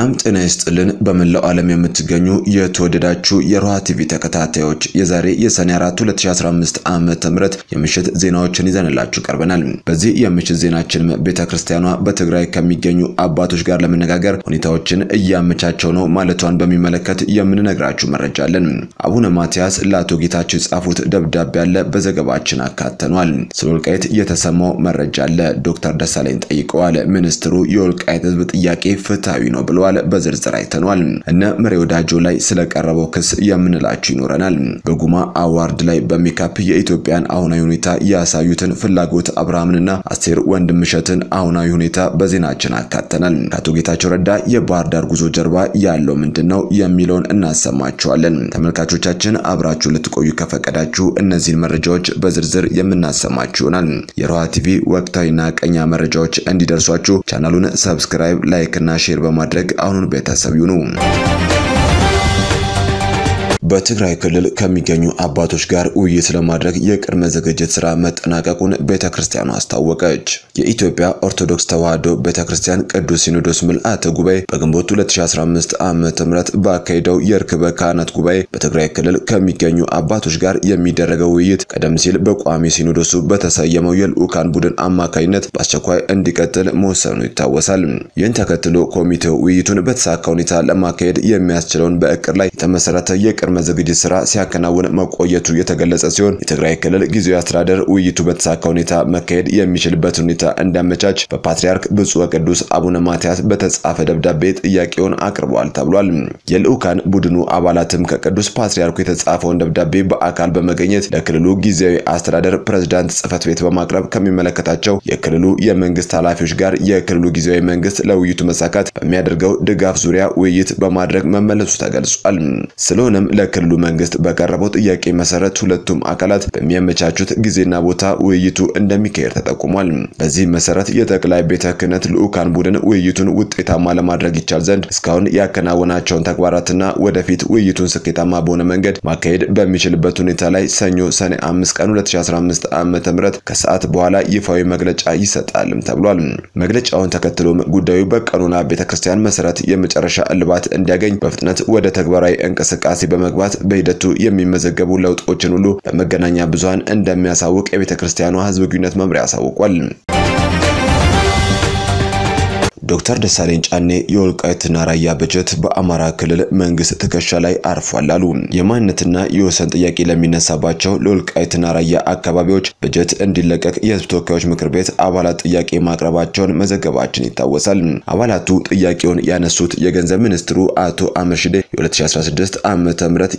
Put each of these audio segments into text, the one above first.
ሰላም ጤና ይስጥልን። በመላው ዓለም የምትገኙ የተወደዳችሁ የሮሃ ቲቪ ተከታታዮች የዛሬ የሰኔ 4 2015 ዓመተ የምሽት ዜናዎችን ይዘንላችሁ ቀርበናል። በዚህ የምሽት ዜናችን ቤተ ክርስቲያኗ በትግራይ ከሚገኙ አባቶች ጋር ለመነጋገር ሁኔታዎችን እያመቻቸው ነው ማለቷን በሚመለከት የምንነግራችሁ መረጃ አለን። አቡነ ማትያስ ለአቶ ጌታቸው የጻፉት ደብዳቤ አለ፣ በዘገባችን አካተኗል። ስለ ወልቃይት የተሰማው መረጃ አለ። ዶክተር ደሳለኝ ጠይቀዋል። ሚኒስትሩ የወልቃይት ህዝብ ጥያቄ ፍትሐዊ ነው ብለዋል። በዝርዝር አይተነዋል። እነ መሪ ወዳጆ ላይ ስለቀረበው ክስ የምንላችሁ ይኖረናል። በጉማ አዋርድ ላይ በሜካፕ የኢትዮጵያን አሁናዊ ሁኔታ ያሳዩትን ፍላጎት አብርሃምንና አስቴር ወንድምሸትን አሁናዊ ሁኔታ በዜናችን አካተናል። ከአቶ ጌታቸው ረዳ የባህር ዳር ጉዞ ጀርባ ያለው ምንድን ነው የሚለውን እናሰማችኋለን። ተመልካቾቻችን አብራችሁ ልትቆዩ ከፈቀዳችሁ እነዚህን መረጃዎች በዝርዝር የምናሰማችሁ ይሆናል። የሮሃ ቲቪ ወቅታዊና ቀኛ መረጃዎች እንዲደርሷችሁ ቻናሉን subscribe፣ like እና share በማድረግ አሁኑኑ ቤተሰብ ይሁኑ። በትግራይ ክልል ከሚገኙ አባቶች ጋር ውይይት ለማድረግ የቅድመ ዝግጅት ስራ መጠናቀቁን ቤተ ክርስቲያኗ አስታወቀች። የኢትዮጵያ ኦርቶዶክስ ተዋሕዶ ቤተ ክርስቲያን ቅዱስ ሲኖዶስ ምልአተ ጉባኤ በግንቦት 2015 ዓ.ም ባካሄደው የርክበ ካህናት ጉባኤ በትግራይ ክልል ከሚገኙ አባቶች ጋር የሚደረገው ውይይት ቀደም ሲል በቋሚ ሲኖዶሱ በተሰየመው የልዑካን ቡድን አማካኝነት በአስቸኳይ እንዲቀጥል መወሰኑ ይታወሳል። ይህን ተከትሎ ኮሚቴው ውይይቱን በተሳካ ሁኔታ ለማካሄድ የሚያስችለውን በእቅድ ላይ የተመሰረተ የቅድመ ዝግጅት ስራ ሲያከናውን መቆየቱ የተገለጸ ሲሆን የትግራይ ክልል ጊዜያዊ አስተዳደር ውይይቱ በተሳካ ሁኔታ መካሄድ የሚችልበት ሁኔታ እንዲያመቻች በፓትርያርክ ብፁዕ ወቅዱስ አቡነ ማትያስ በተጻፈ ደብዳቤ ጥያቄውን አቅርበዋል ተብሏል። የልዑካን ቡድኑ አባላትም ከቅዱስ ፓትርያርኩ የተጻፈውን ደብዳቤ በአካል በመገኘት ለክልሉ ጊዜያዊ አስተዳደር ፕሬዝዳንት ጽህፈት ቤት በማቅረብ ከሚመለከታቸው የክልሉ የመንግስት ኃላፊዎች ጋር የክልሉ ጊዜያዊ መንግስት ለውይይቱ መሳካት በሚያደርገው ድጋፍ ዙሪያ ውይይት በማድረግ መመለሱ ተገልጿል። ስለሆነም ለክልሉ መንግስት በቀረበው ጥያቄ መሰረት ሁለቱም አካላት በሚያመቻቹት ጊዜና ቦታ ውይይቱ እንደሚካሄድ ተጠቁሟል። በዚህ መሰረት የጠቅላይ ቤተ ክህነት ልዑካን ቡድን ውይይቱን ውጤታማ ለማድረግ ይቻል ዘንድ እስካሁን ያከናወናቸውን ተግባራትና ወደፊት ውይይቱን ስኬታማ በሆነ መንገድ ማካሄድ በሚችልበት ሁኔታ ላይ ሰኞ ሰኔ 5 ቀን 2015 ዓ.ም ከሰዓት በኋላ ይፋዊ መግለጫ ይሰጣልም ተብሏል። መግለጫውን ተከትሎም ጉዳዩ በቀኖና ቤተ ክርስቲያን መሰረት የመጨረሻ እልባት እንዲያገኝ በፍጥነት ወደ ተግባራዊ እንቅስቃሴ በመግባት በሂደቱ የሚመዘገቡ ለውጦችን ሁሉ በመገናኛ ብዙሃን እንደሚያሳውቅ የቤተ ክርስቲያኗ ሕዝብ ግንኙነት መምሪያ አሳውቋል። ዶክተር ደሳለኝ ጫኔ የወልቃይትና ራያ በጀት በአማራ ክልል መንግስት ትከሻ ላይ አርፏል አሉ። የማንነትና የወሰን ጥያቄ ለሚነሳባቸው ለወልቃይትና ራያ አካባቢዎች በጀት እንዲለቀቅ የህዝብ ተወካዮች ምክር ቤት አባላት ጥያቄ ማቅረባቸውን መዘገባችን ይታወሳል። አባላቱ ጥያቄውን ያነሱት የገንዘብ ሚኒስትሩ አቶ ሺዴ የ2016 ዓ ም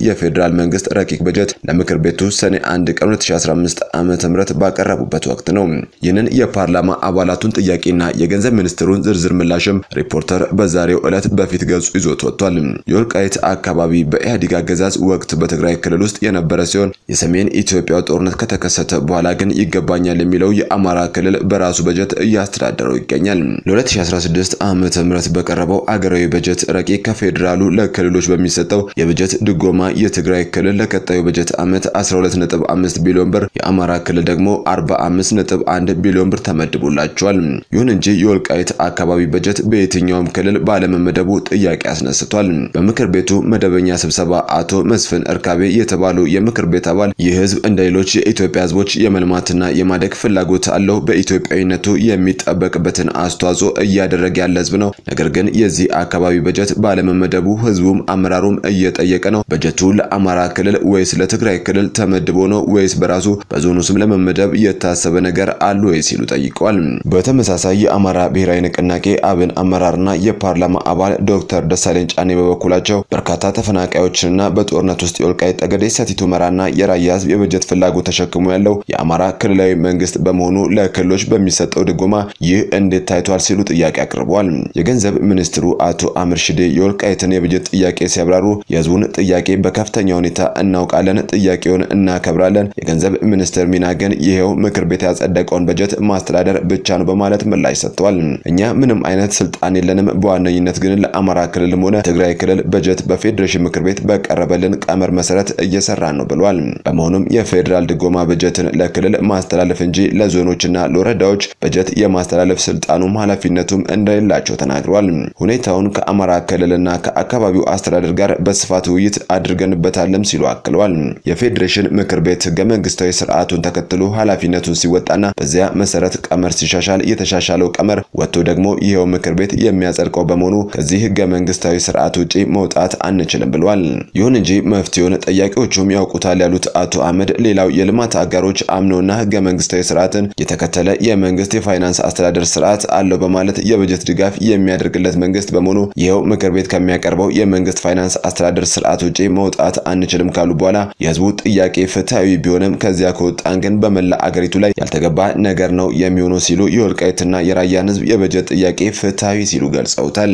የፌዴራል መንግስት ረቂቅ በጀት ለምክር ቤቱ ሰኔ 1 ቀን 2015 ዓ ም ባቀረቡበት ወቅት ነው። ይህንን የፓርላማ አባላቱን ጥያቄና የገንዘብ ሚኒስትሩን ዝርዝር ምላሽም ሪፖርተር በዛሬው ዕለት በፊት ገጹ ይዞት ወጥቷል። የወልቃይት አካባቢ በኢህአዴግ አገዛዝ ወቅት በትግራይ ክልል ውስጥ የነበረ ሲሆን የሰሜን ኢትዮጵያው ጦርነት ከተከሰተ በኋላ ግን ይገባኛል የሚለው የአማራ ክልል በራሱ በጀት እያስተዳደረው ይገኛል። ለ2016 ዓመተ ምህረት በቀረበው አገራዊ በጀት ረቂቅ ከፌዴራሉ ለክልሎች በሚሰጠው የበጀት ድጎማ የትግራይ ክልል ለቀጣዩ በጀት ዓመት 12.5 ቢሊዮን ብር፣ የአማራ ክልል ደግሞ 45.1 ቢሊዮን ብር ተመድቦላቸዋል። ይሁን እንጂ የወልቃይት አካባቢ በጀት በየትኛውም ክልል ባለመመደቡ ጥያቄ አስነስቷል። በምክር ቤቱ መደበኛ ስብሰባ አቶ መስፍን እርካቤ የተባሉ የምክር ቤት አባል ይህ ህዝብ እንደ ሌሎች የኢትዮጵያ ህዝቦች የመልማትና የማደግ ፍላጎት አለው፣ በኢትዮጵያዊነቱ የሚጠበቅበትን አስተዋጽኦ እያደረገ ያለ ህዝብ ነው። ነገር ግን የዚህ አካባቢ በጀት ባለመመደቡ ህዝቡም አመራሩም እየጠየቀ ነው። በጀቱ ለአማራ ክልል ወይስ ለትግራይ ክልል ተመድቦ ነው ወይስ በራሱ በዞኑ ስም ለመመደብ የታሰበ ነገር አሉ ወይ ሲሉ ጠይቀዋል። በተመሳሳይ የአማራ ብሔራዊ ንቅናቄ አብን አመራርና የፓርላማ አባል ዶክተር ደሳለኝ ጫኔ በበኩላቸው በርካታ ተፈናቃዮችንና በጦርነት ውስጥ የወልቃይት ጠገዴ፣ ሰቲት ሁመራና የራያ ህዝብ የበጀት ፍላጎት ተሸክሞ ያለው የአማራ ክልላዊ መንግስት በመሆኑ ለክልሎች በሚሰጠው ድጎማ ይህ እንዴት ታይቷል ሲሉ ጥያቄ አቅርበዋል። የገንዘብ ሚኒስትሩ አቶ አህመድ ሺዴ የወልቃይትን የበጀት ጥያቄ ሲያብራሩ የህዝቡን ጥያቄ በከፍተኛ ሁኔታ እናውቃለን፣ ጥያቄውን እናከብራለን። የገንዘብ ሚኒስትር ሚና ግን ይሄው ምክር ቤት ያጸደቀውን በጀት ማስተዳደር ብቻ ነው በማለት ምላሽ ሰጥተዋል። እኛ ምንም ምንም አይነት ስልጣን የለንም። በዋነኝነት ግን ለአማራ ክልልም ሆነ ትግራይ ክልል በጀት በፌዴሬሽን ምክር ቤት በቀረበልን ቀመር መሰረት እየሰራን ነው ብለዋል። በመሆኑም የፌዴራል ድጎማ በጀትን ለክልል ማስተላለፍ እንጂ ለዞኖችና ለወረዳዎች በጀት የማስተላለፍ ስልጣኑም ኃላፊነቱም እንደሌላቸው ተናግረዋል። ሁኔታውን ከአማራ ክልልና ከአካባቢው አስተዳደር ጋር በስፋት ውይይት አድርገንበታልም ሲሉ አክለዋል። የፌዴሬሽን ምክር ቤት ህገ መንግስታዊ ስርዓቱን ተከትሎ ኃላፊነቱን ሲወጣና በዚያ መሰረት ቀመር ሲሻሻል የተሻሻለው ቀመር ወጥቶ ደግሞ ይኸው ምክር ቤት የሚያጸድቀው በመሆኑ ከዚህ ህገ መንግስታዊ ስርዓት ውጪ መውጣት አንችልም ብለዋል። ይሁን እንጂ መፍትሄውን ጠያቂዎቹም ያውቁታል ያሉት አቶ አህመድ ሌላው የልማት አጋሮች አምነውና ህገ መንግስታዊ ስርዓትን የተከተለ የመንግስት የፋይናንስ አስተዳደር ስርዓት አለው በማለት የበጀት ድጋፍ የሚያደርግለት መንግስት በመሆኑ ይኸው ምክር ቤት ከሚያቀርበው የመንግስት ፋይናንስ አስተዳደር ስርዓት ውጪ መውጣት አንችልም ካሉ በኋላ የህዝቡ ጥያቄ ፍትሐዊ ቢሆንም ከዚያ ከወጣን ግን በመላ አገሪቱ ላይ ያልተገባ ነገር ነው የሚሆነው ሲሉ የወልቃይትና የራያን ህዝብ የበጀት ጥያቄ ፍትሐዊ ሲሉ ገልጸውታል።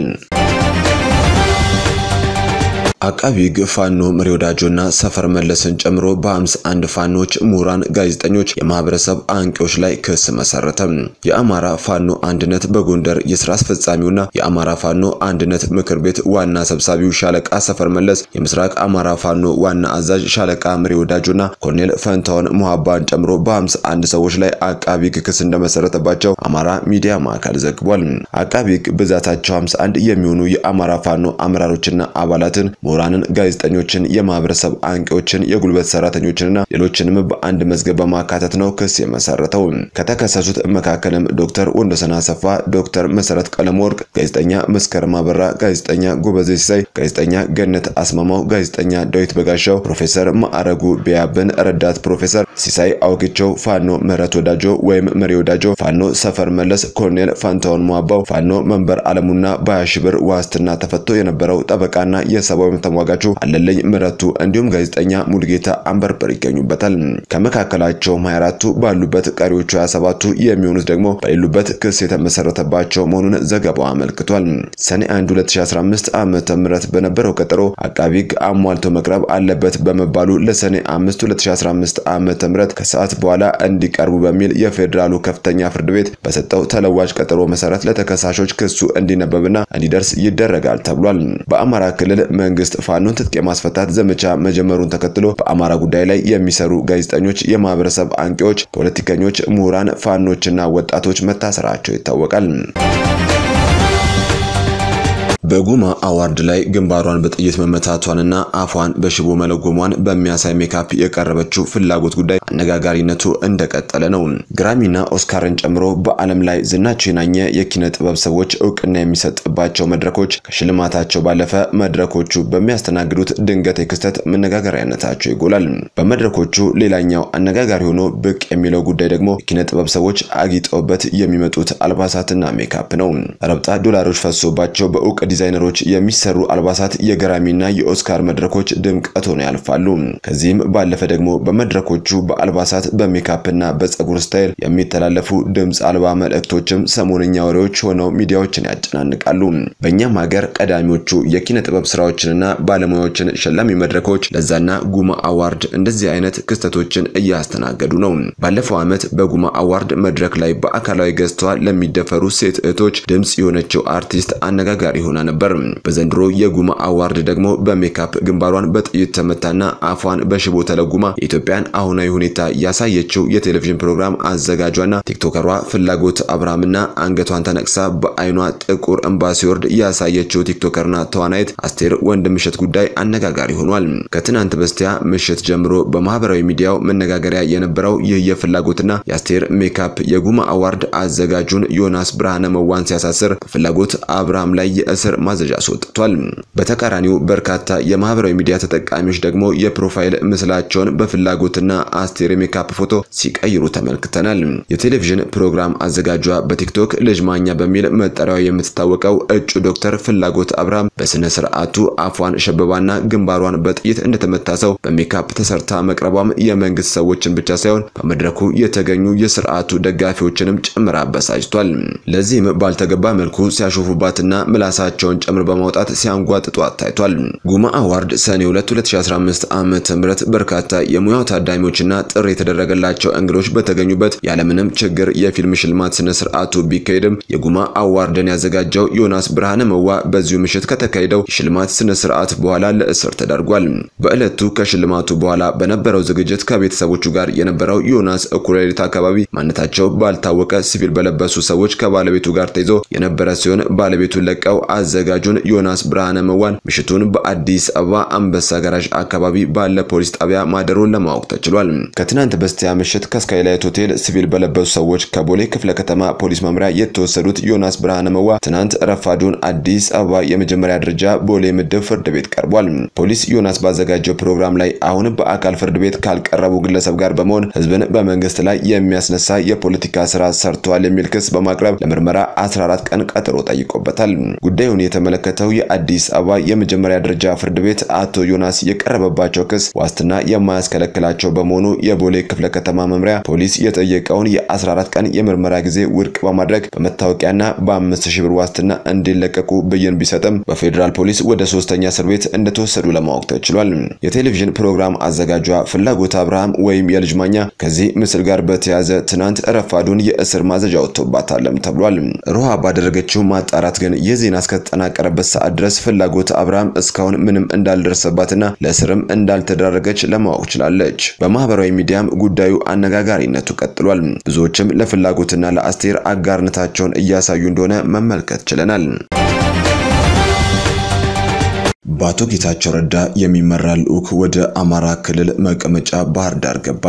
አቃቢ ህግ ፋኖ መሪ ወዳጆና ሰፈር መለስን ጨምሮ በ51 ፋኖች፣ ምሁራን፣ ጋዜጠኞች፣ የማህበረሰብ አንቂዎች ላይ ክስ መሰረተ። የአማራ ፋኖ አንድነት በጎንደር የስራ አስፈጻሚውና የአማራ ፋኖ አንድነት ምክር ቤት ዋና ሰብሳቢው ሻለቃ ሰፈር መለስ፣ የምስራቅ አማራ ፋኖ ዋና አዛዥ ሻለቃ መሪ ወዳጆና ኮሎኔል ፈንታውን ሙሃባን ጨምሮ በ51 ሰዎች ላይ አቃቢ ህግ ክስ እንደመሰረተባቸው አማራ ሚዲያ ማዕከል ዘግቧል። አቃቢ ህግ ብዛታቸው 51 የሚሆኑ የአማራ ፋኖ አመራሮችና አባላትን ምሁራንን፣ ጋዜጠኞችን፣ የማህበረሰብ አንቂዎችን፣ የጉልበት ሰራተኞችንና ሌሎችንም በአንድ መዝገብ በማካተት ነው ክስ የመሰረተው። ከተከሰሱት መካከልም ዶክተር ወንዶሰን አሰፋ፣ ዶክተር መሰረት ቀለም ወርቅ፣ ጋዜጠኛ መስከረም አበራ፣ ጋዜጠኛ ጎበዜ ሲሳይ፣ ጋዜጠኛ ገነት አስማማው፣ ጋዜጠኛ ዳዊት በጋሻው፣ ፕሮፌሰር ማዕረጉ ቢያብን፣ ረዳት ፕሮፌሰር ሲሳይ አውግቸው፣ ፋኖ ምህረት ወዳጆ ወይም መሪ ወዳጆ፣ ፋኖ ሰፈር መለስ፣ ኮሎኔል ፋንታውን ሟባው፣ ፋኖ መንበር አለሙና ሺህ ብር ዋስትና ተፈቶ የነበረው ጠበቃና የሰብአዊ ተሟጋቹ አለለኝ ምረቱ እንዲሁም ጋዜጠኛ ሙልጌታ አንበርበር ይገኙበታል። ከመካከላቸውም 24ቱ ባሉበት ቀሪዎቹ 27ቱ የሚሆኑት ደግሞ በሌሉበት ክስ የተመሰረተባቸው መሆኑን ዘገባው አመልክቷል። ሰኔ 1 2015 ዓመተ ምህረት በነበረው ቀጠሮ አቃቤ ሕግ አሟልቶ መቅረብ አለበት በመባሉ ለሰኔ 5 2015 ዓመተ ምህረት ከሰዓት በኋላ እንዲቀርቡ በሚል የፌዴራሉ ከፍተኛ ፍርድ ቤት በሰጠው ተለዋጭ ቀጠሮ መሰረት ለተከሳሾች ክሱ እንዲነበብና እንዲደርስ ይደረጋል ተብሏል። በአማራ ክልል መንግስት ፋኖን ትጥቅ የማስፈታት ዘመቻ መጀመሩን ተከትሎ በአማራ ጉዳይ ላይ የሚሰሩ ጋዜጠኞች፣ የማህበረሰብ አንቂዎች፣ ፖለቲከኞች፣ ምሁራን፣ ፋኖችና ወጣቶች መታሰራቸው ይታወቃል። በጉማ አዋርድ ላይ ግንባሯን በጥይት መመታቷንና አፏን በሽቦ መለጎሟን በሚያሳይ ሜካፕ የቀረበችው ፍላጎት ጉዳይ አነጋጋሪነቱ እንደቀጠለ ነው። ግራሚና ኦስካርን ጨምሮ በዓለም ላይ ዝናቸው የናኘ የኪነ ጥበብ ሰዎች እውቅና የሚሰጥባቸው መድረኮች ከሽልማታቸው ባለፈ መድረኮቹ በሚያስተናግዱት ድንገቴ ክስተት መነጋገሪያነታቸው ይጎላል። በመድረኮቹ ሌላኛው አነጋጋሪ ሆኖ ብቅ የሚለው ጉዳይ ደግሞ የኪነ ጥበብ ሰዎች አጊጠውበት የሚመጡት አልባሳትና ሜካፕ ነው። ረብጣ ዶላሮች ፈሶባቸው በእውቅ ዲዛይነሮች የሚሰሩ አልባሳት የግራሚና የኦስካር መድረኮች ድምቀት ሆነው ያልፋሉ። ከዚህም ባለፈ ደግሞ በመድረኮቹ በአልባሳት በሜካፕና በፀጉር style የሚተላለፉ ድምፅ አልባ መልእክቶችም ሰሞነኛ ወሬዎች ሆነው ሚዲያዎችን ያጨናንቃሉ። በእኛም ሀገር ቀዳሚዎቹ የኪነ ጥበብ ስራዎችንና ባለሙያዎችን ሸላሚ መድረኮች ለዛና ጉማ አዋርድ እንደዚህ አይነት ክስተቶችን እያስተናገዱ ነው። ባለፈው ዓመት በጉማ አዋርድ መድረክ ላይ በአካላዊ ገጽታዋ ለሚደፈሩ ሴት እህቶች ድምፅ የሆነችው አርቲስት አነጋጋሪ ሆና ነበር። በዘንድሮ የጉማ አዋርድ ደግሞ በሜካፕ ግንባሯን በጥይት ተመታና አፏን በሽቦ ተለጉማ የኢትዮጵያን አሁናዊ ሁኔታ ያሳየችው የቴሌቪዥን ፕሮግራም አዘጋጇና ቲክቶከሯ ፍላጎት አብርሃምና አንገቷን ተነቅሳ በአይኗ ጥቁር እንባ ሲወርድ ያሳየችው ቲክቶከርና ተዋናይት አስቴር ወንድምሸት ጉዳይ አነጋጋሪ ሆኗል። ከትናንት በስቲያ ምሽት ጀምሮ በማህበራዊ ሚዲያው መነጋገሪያ የነበረው ይህ የፍላጎትና የአስቴር ሜካፕ የጉማ አዋርድ አዘጋጁን ዮናስ ብርሃነ መዋን ሲያሳስር በፍላጎት አብርሃም ላይ የእስር ማዘዣ አስወጥቷል። በተቃራኒው በርካታ የማህበራዊ ሚዲያ ተጠቃሚዎች ደግሞ የ profile ምስላቸውን በፍላጎትና አስቴር የሜካፕ ፎቶ ሲቀይሩ ተመልክተናል። የቴሌቪዥን ፕሮግራም አዘጋጇ በቲክቶክ ልጅ ማኛ በሚል መጠሪያው የምትታወቀው እጩ ዶክተር ፍላጎት አብርሃም በስነ ስርዓቱ አፏን ሸብባና ግንባሯን በጥይት እንደተመታ ሰው በሜካፕ ተሰርታ መቅረቧም የመንግስት ሰዎችን ብቻ ሳይሆን በመድረኩ የተገኙ የስርዓቱ ደጋፊዎችንም ጭምር አበሳጭቷል። ለዚህም ባልተገባ መልኩ ሲያሾፉባትና ምላሳቸው ያላቸውን ጭምር በማውጣት ሲያንጓጥጡ ታይቷል። ጉማ አዋርድ ሰኔ 2 2015 ዓመተ ምህረት በርካታ የሙያው ታዳሚዎችና ጥሪ የተደረገላቸው እንግዶች በተገኙበት ያለምንም ችግር የፊልም ሽልማት ስነ ስርዓቱ ቢካሄድም የጉማ አዋርድን ያዘጋጀው ዮናስ ብርሃነ መዋ በዚሁ ምሽት ከተካሄደው የሽልማት ስነ ስርዓት በኋላ ለእስር ተዳርጓል። በዕለቱ ከሽልማቱ በኋላ በነበረው ዝግጅት ከቤተሰቦቹ ጋር የነበረው ዮናስ እኩለ ሌሊት አካባቢ ማንነታቸው ባልታወቀ ሲቪል በለበሱ ሰዎች ከባለቤቱ ጋር ተይዞ የነበረ ሲሆን ባለቤቱን ለቀው አዘጋጁን ዮናስ ብርሃነ መዋን ምሽቱን በአዲስ አበባ አንበሳ ጋራዥ አካባቢ ባለ ፖሊስ ጣቢያ ማደሩን ለማወቅ ተችሏል። ከትናንት በስቲያ ምሽት ከስካይላይት ሆቴል ሲቪል በለበሱ ሰዎች ከቦሌ ክፍለ ከተማ ፖሊስ መምሪያ የተወሰዱት ዮናስ ብርሃነ መዋ ትናንት ረፋዱን አዲስ አበባ የመጀመሪያ ደረጃ ቦሌ ምድብ ፍርድ ቤት ቀርቧል። ፖሊስ ዮናስ ባዘጋጀው ፕሮግራም ላይ አሁን በአካል ፍርድ ቤት ካልቀረቡ ግለሰብ ጋር በመሆን ህዝብን በመንግስት ላይ የሚያስነሳ የፖለቲካ ስራ ሰርተዋል የሚል ክስ በማቅረብ ለምርመራ 14 ቀን ቀጠሮ ጠይቆበታል። ጉዳዩን የተመለከተው የአዲስ አበባ የመጀመሪያ ደረጃ ፍርድ ቤት አቶ ዮናስ የቀረበባቸው ክስ ዋስትና የማያስከለክላቸው በመሆኑ የቦሌ ክፍለ ከተማ መምሪያ ፖሊስ የጠየቀውን የ14 ቀን የምርመራ ጊዜ ውድቅ በማድረግ በመታወቂያና በ5000 ብር ዋስትና እንዲለቀቁ ብይን ቢሰጥም በፌዴራል ፖሊስ ወደ ሶስተኛ እስር ቤት እንደተወሰዱ ለማወቅ ተችሏል። የቴሌቪዥን ፕሮግራም አዘጋጇ ፍላጎት አብርሃም ወይም የልጅ ማኛ ከዚህ ምስል ጋር በተያያዘ ትናንት ረፋዱን የእስር ማዘዣ ወጥቶባታለም ተብሏል። ሮሃ ባደረገችው ማጣራት ግን ይህ ዜና እስከተጠናቀረበት ሰዓት ድረስ ፍላጎት አብርሃም እስካሁን ምንም እንዳልደረሰባትና ለእስርም እንዳልተዳረገች ለማወቅ ችላለች። በማህበራዊ ሚዲያም ጉዳዩ አነጋጋሪነቱ ቀጥሏል። ብዙዎችም ለፍላጎትና ለአስቴር አጋርነታቸውን እያሳዩ እንደሆነ መመልከት ችለናል። በአቶ ጌታቸው ረዳ የሚመራ ልዑክ ወደ አማራ ክልል መቀመጫ ባህር ዳር ገባ።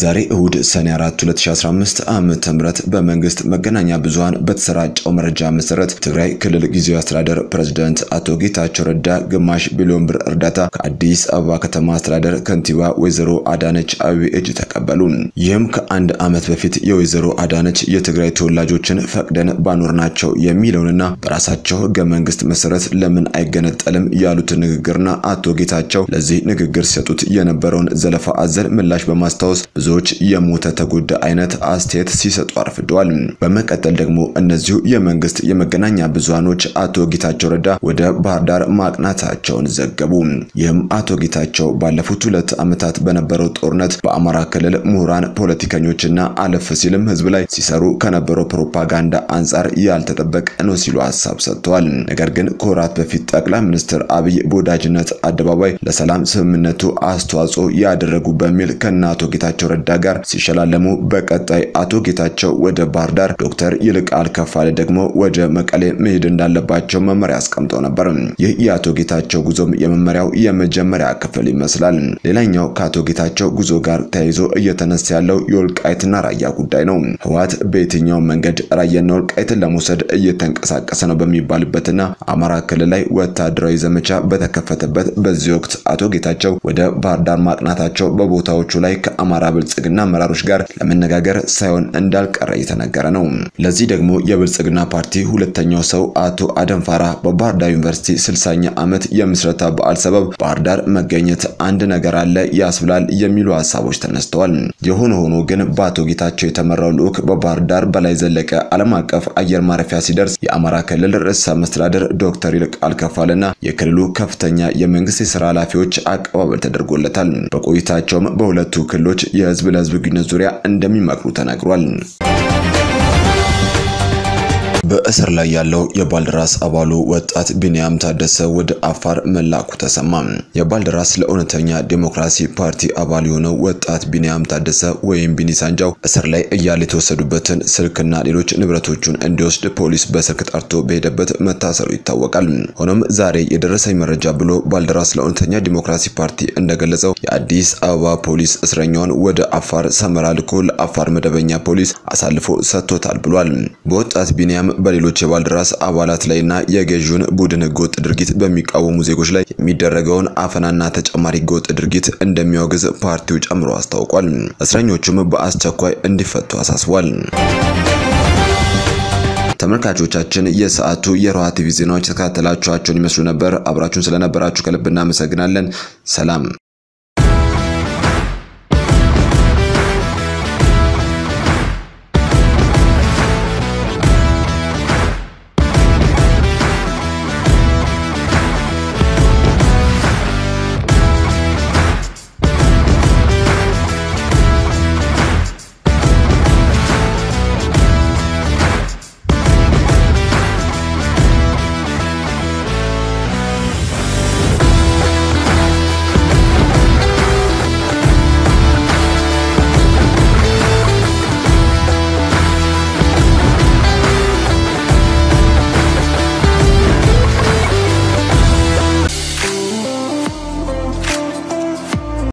ዛሬ እሁድ ሰኔ 4 2015 ዓመተ ምህረት በመንግስት መገናኛ ብዙሃን በተሰራጨው መረጃ መሰረት ትግራይ ክልል ጊዜያዊ አስተዳደር ፕሬዝዳንት አቶ ጌታቸው ረዳ ግማሽ ቢሊዮን ብር እርዳታ ከአዲስ አበባ ከተማ አስተዳደር ከንቲባ ወይዘሮ አዳነች አቤቤ እጅ ተቀበሉ። ይህም ከአንድ ዓመት በፊት የወይዘሮ አዳነች የትግራይ ተወላጆችን ፈቅደን ባኖርናቸው የሚለውንና በራሳቸው ህገ መንግስት መሰረት ለምን አይገነጠልም ያሉትን ንግግርና አቶ ጌታቸው ለዚህ ንግግር ሲሰጡት የነበረውን ዘለፋ አዘል ምላሽ በማስታወስ ብዙዎች የሞተ ተጎዳ አይነት አስተያየት ሲሰጡ አርፍደዋል። በመቀጠል ደግሞ እነዚሁ የመንግስት የመገናኛ ብዙሃኖች አቶ ጌታቸው ረዳ ወደ ባህር ዳር ማቅናታቸውን ዘገቡ። ይህም አቶ ጌታቸው ባለፉት ሁለት ዓመታት በነበረው ጦርነት በአማራ ክልል ምሁራን፣ ፖለቲከኞችና አለፍ ሲልም ህዝብ ላይ ሲሰሩ ከነበረው ፕሮፓጋንዳ አንጻር ያልተጠበቀ ነው ሲሉ ሀሳብ ሰጥተዋል። ነገር ግን ከወራት በፊት ጠቅላይ ሚኒስትር አብይ በወዳጅነት አደባባይ ለሰላም ስምምነቱ አስተዋጽኦ ያደረጉ በሚል ከነ አቶ ጌታቸው ረዳ ጋር ሲሸላለሙ በቀጣይ አቶ ጌታቸው ወደ ባህር ዳር፣ ዶክተር ይልቃል ከፋለ ደግሞ ወደ መቀሌ መሄድ እንዳለባቸው መመሪያ አስቀምጠው ነበር። ይህ የአቶ ጌታቸው ጉዞም የመመሪያው የመጀመሪያ ክፍል ይመስላል። ሌላኛው ከአቶ ጌታቸው ጉዞ ጋር ተያይዞ እየተነሳ ያለው የወልቃይትና ራያ ጉዳይ ነው። ህወሓት በየትኛው መንገድ ራያና ወልቃይትን ለመውሰድ እየተንቀሳቀሰ ነው በሚባልበትና አማራ ክልል ላይ ወታደራዊ ዘመቻ በተከፈተበት በዚህ ወቅት አቶ ጌታቸው ወደ ባህር ዳር ማቅናታቸው በቦታዎቹ ላይ ከአማራ ብልጽግና አመራሮች ጋር ለመነጋገር ሳይሆን እንዳልቀረ እየተነገረ ነው። ለዚህ ደግሞ የብልጽግና ፓርቲ ሁለተኛው ሰው አቶ አደም ፋራ በባህር ዳር ዩኒቨርሲቲ 60ኛ ዓመት የምስረታ በዓል ሰበብ ባህር ዳር መገኘት አንድ ነገር አለ ያስብላል የሚሉ ሀሳቦች ተነስተዋል። የሆነ ሆኖ ግን በአቶ ጌታቸው የተመራው ልዑክ በባህር ዳር በላይ ዘለቀ ዓለም አቀፍ አየር ማረፊያ ሲደርስ የአማራ ክልል ርዕሰ መስተዳድር ዶክተር ይልቃል ከፋለና የክልሉ ከፍተኛ የመንግስት የስራ ኃላፊዎች አቀባበል ተደርጎለታል። በቆይታቸውም በሁለቱ ክልሎች የህዝብ ለህዝብ ግንኙነት ዙሪያ እንደሚመክሩ ተነግሯል። በእስር ላይ ያለው የባልደራስ አባሉ ወጣት ቢንያም ታደሰ ወደ አፋር መላኩ ተሰማ። የባልደራስ ለእውነተኛ ዴሞክራሲ ፓርቲ አባል የሆነው ወጣት ቢንያም ታደሰ ወይም ቢኒ ሳንጃው እስር ላይ እያለ የተወሰዱበትን ስልክና ሌሎች ንብረቶቹን እንዲወስድ ፖሊስ በስልክ ጠርቶ በሄደበት መታሰሩ ይታወቃል። ሆኖም ዛሬ የደረሰኝ መረጃ ብሎ ባልደራስ ለእውነተኛ ዴሞክራሲ ፓርቲ እንደገለጸው የአዲስ አበባ ፖሊስ እስረኛውን ወደ አፋር ሰመራ ልኮ ለአፋር መደበኛ ፖሊስ አሳልፎ ሰጥቶታል ብሏል። በወጣት ቢንያም በሌሎች የባልደራስ አባላት ላይና የገዢውን ቡድን ህገወጥ ድርጊት በሚቃወሙ ዜጎች ላይ የሚደረገውን አፈናና ተጨማሪ ህገወጥ ድርጊት እንደሚያወግዝ ፓርቲው ጨምሮ አስታውቋል። እስረኞቹም በአስቸኳይ እንዲፈቱ አሳስቧል። ተመልካቾቻችን የሰዓቱ የሮሃ ቲቪ ዜናዎች ተከታተላችኋቸውን ይመስሉ ነበር። አብራችሁን ስለነበራችሁ ከልብ እናመሰግናለን። ሰላም